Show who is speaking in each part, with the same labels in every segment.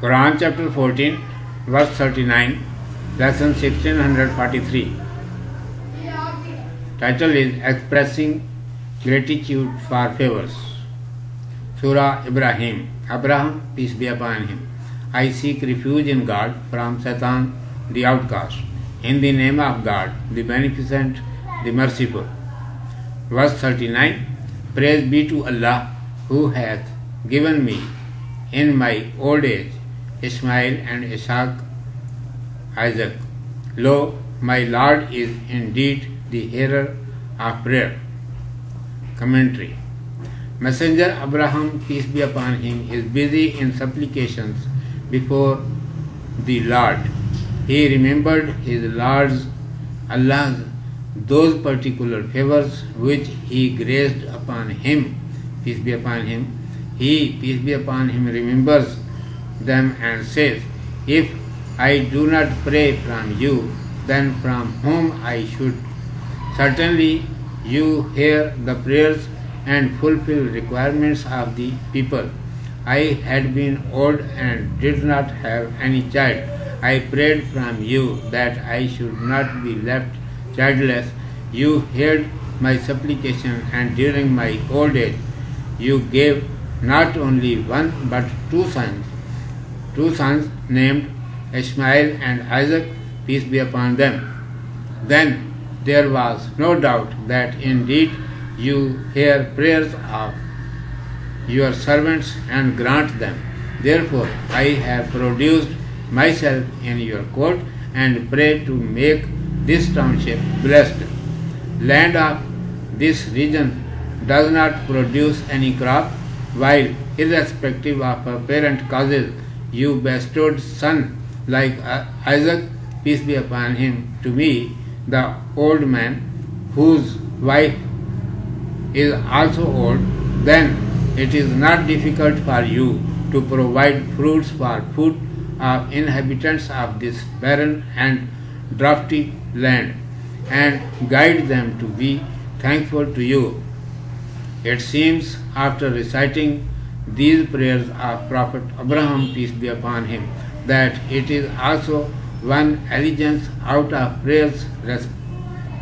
Speaker 1: Quran chapter 14, verse 39, lesson 1643. Title is Expressing Gratitude for Favors. Surah Ibrahim. Abraham, peace be upon him. I seek refuge in God from Satan, the outcast. In the name of God, the Beneficent, the Merciful. Verse 39 Praise be to Allah who hath given me in my old age Ishmael and Isaac, Isaac. Lo, my Lord is indeed the hearer of prayer. Commentary Messenger Abraham, peace be upon him, is busy in supplications before the Lord. He remembered his Lord's, Allah's, those particular favors which he graced upon him, peace be upon him. He, peace be upon him, remembers them and says, If I do not pray from you, then from whom I should? Certainly you hear the prayers and fulfill requirements of the people. I had been old and did not have any child. I prayed from you that I should not be left childless. You heard my supplication, and during my old age, you gave not only one but two sons, two sons named Ishmael and Isaac, peace be upon them. Then there was no doubt that indeed you hear prayers of your servants and grant them. Therefore, I have produced myself in your court and pray to make this township blessed. Land of this region does not produce any crop, while irrespective of apparent causes, you bestowed son like uh, Isaac, peace be upon him, to me, the old man, whose wife is also old, then it is not difficult for you to provide fruits for food of inhabitants of this barren and draughty land and guide them to be thankful to you. It seems after reciting these prayers of Prophet Abraham, peace be upon him, that it is also one allegiance out of prayers, res-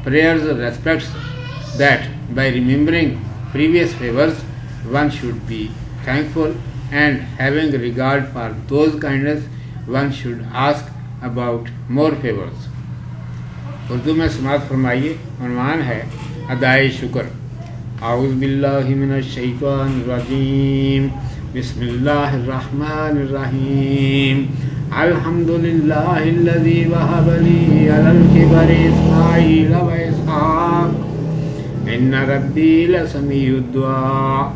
Speaker 1: prayers respects that by remembering previous favors one should be thankful and having regard for those kindness one should ask about more favors. Urdu में समाज फरमाइए उनवान है अदाय शुक्र اعوذ باللہ من الشیطان الرجیم بسم اللہ الرحمن الرحیم الحمدللہ اللذی وحب لی لي على الكبر اسماعیل و اسحاق ان ربی لسمیع الدعا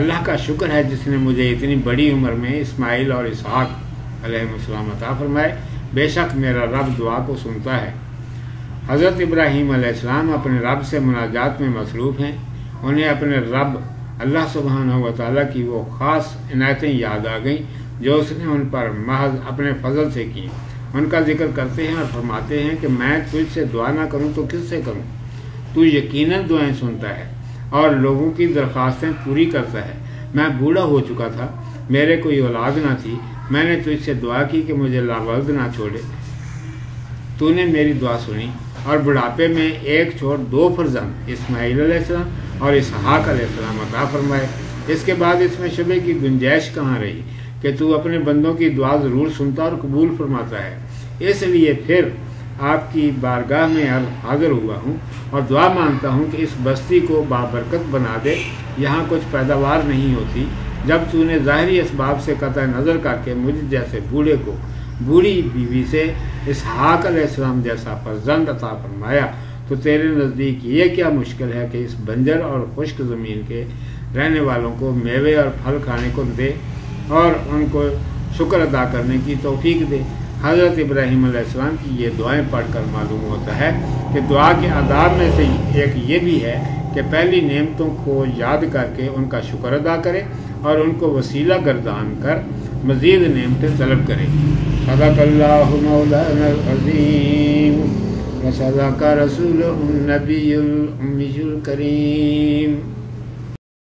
Speaker 1: اللہ کا شکر ہے جس نے مجھے اتنی بڑی عمر میں اسماعیل اور اسحاق علیہ السلام عطا فرمائے. بے شک میرا رب دعا کو سنتا ہے. حضرت ابراہیم علیہ السلام اپنے رب سے مناجات میں مصروف ہیں۔ انہیں اپنے رب اللہ سبحانہ و تعالیٰ کی وہ خاص عنایتیں یاد آ گئیں جو اس نے ان پر محض اپنے فضل سے کی ان کا ذکر کرتے ہیں اور فرماتے ہیں کہ میں تجھ سے دعا نہ کروں تو کس سے کروں؟ تو یقیناً دعائیں سنتا ہے اور لوگوں کی درخواستیں پوری کرتا ہے۔ میں بوڑھا ہو چکا تھا، میرے کوئی اولاد نہ تھی۔ میں نے تجھ سے دعا کی کہ مجھے لاولد نہ چھوڑے۔ تو نے میری دعا سنی۔ اور بڑھاپے میں ایک چھوڑ دو فرزند، اسماعیل علیہ السلام اور اسحاق علیہ السلام عطا فرمائے۔ اس کے بعد اس میں شبے کی گنجائش کہاں رہی؟ کہ تو اپنے بندوں کی دعا ضرور سنتا اور قبول فرماتا ہے۔ اس لیے پھر آپ کی بارگاہ میں حاضر ہوا ہوں اور دعا مانتا ہوں کہ اس بستی کو بابرکت بنا دے۔ یہاں کچھ پیداوار نہیں ہوتی۔ جب تو نے ظاہری اسباب سے قطع نظر کر کے مجھ جیسے بوڑھے کو بوڑھی بیوی سے اسحاق علیہ السلام جیسا فرزند عطا فرمایا، تو تیرے نزدیک یہ کیا مشکل ہے کہ اس بنجر اور خشک زمین کے رہنے والوں کو میوے اور پھل کھانے کو دے اور ان کو شکر ادا کرنے کی توفیق دے؟ حضرت ابراہیم علیہ السلام کی یہ دعائیں پڑھ کر معلوم ہوتا ہے کہ دعا کے آداب میں سے ایک یہ بھی ہے کہ پہلی نعمتوں کو یاد کر کے ان کا شکر ادا کرے اور ان کو وسیلہ گردان کر مزید نعمتیں طلب کریں۔ صدق اللہ مولانا العظیم وصدق رسول النبی الامی الكریم